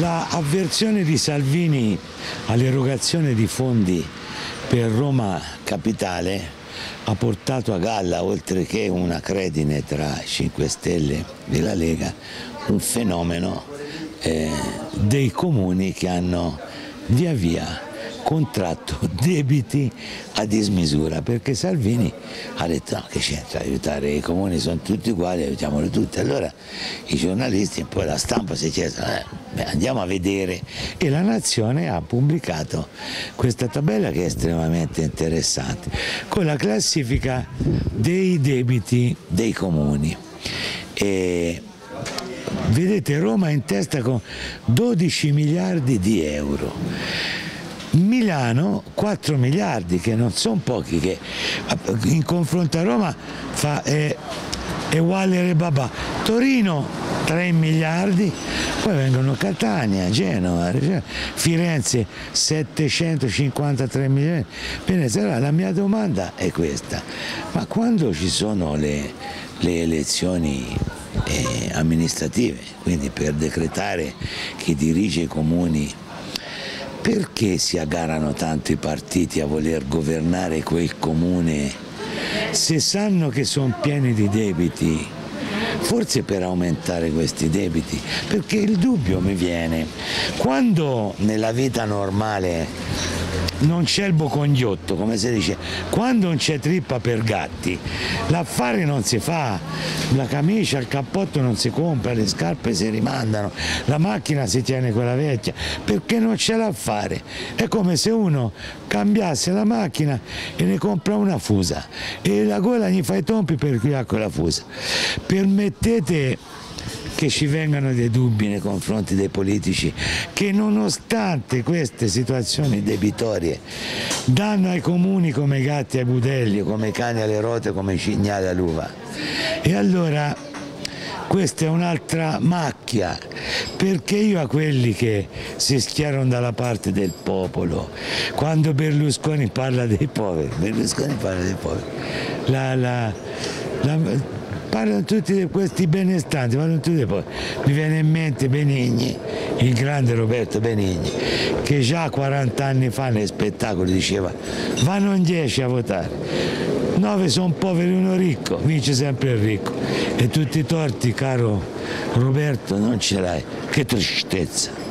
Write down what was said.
La di Salvini all'erogazione di fondi per Roma Capitale ha portato a galla, oltre che una credine tra 5 Stelle e la Lega, un fenomeno eh, dei comuni che hanno via via contratto debiti a dismisura perché Salvini ha detto no che c'entra aiutare i comuni sono tutti uguali aiutiamoli tutti. Allora i giornalisti poi la stampa si è chiesto eh, beh, andiamo a vedere. E la Nazione ha pubblicato questa tabella che è estremamente interessante con la classifica dei debiti dei comuni. E vedete Roma in testa con 12 miliardi di euro Milano 4 miliardi che non sono pochi che in confronto a Roma fa, è, è uguale Babà. Torino 3 miliardi poi vengono Catania, Genova, Firenze 753 milioni. Venezia, la mia domanda è questa. Ma quando ci sono le, le elezioni eh, amministrative quindi per decretare chi dirige i comuni perché si aggarano tanto i partiti a voler governare quel comune se sanno che sono pieni di debiti? Forse per aumentare questi debiti, perché il dubbio mi viene, quando nella vita normale non c'è il boconghiotto, come si dice, quando non c'è trippa per gatti, l'affare non si fa, la camicia, il cappotto non si compra, le scarpe si rimandano, la macchina si tiene quella vecchia, perché non c'è l'affare. È come se uno cambiasse la macchina e ne compra una fusa e la gola gli fa i tompi per cui ha quella fusa. Permettete che ci vengano dei dubbi nei confronti dei politici che nonostante queste situazioni debitorie danno ai comuni come i gatti ai budelli, come i cani alle rote, come i cignali all'uva. E allora questa è un'altra macchia, perché io a quelli che si schierano dalla parte del popolo, quando Berlusconi parla dei poveri, Berlusconi parla dei poveri, la, la, la, parlano tutti di questi benestanti, parlano tutti poi. Mi viene in mente Benigni, il grande Roberto Benigni, che già 40 anni fa nei spettacoli diceva vanno in 10 a votare, 9 sono poveri uno ricco, vince sempre il ricco e tutti i torti caro Roberto non ce l'hai, che tristezza.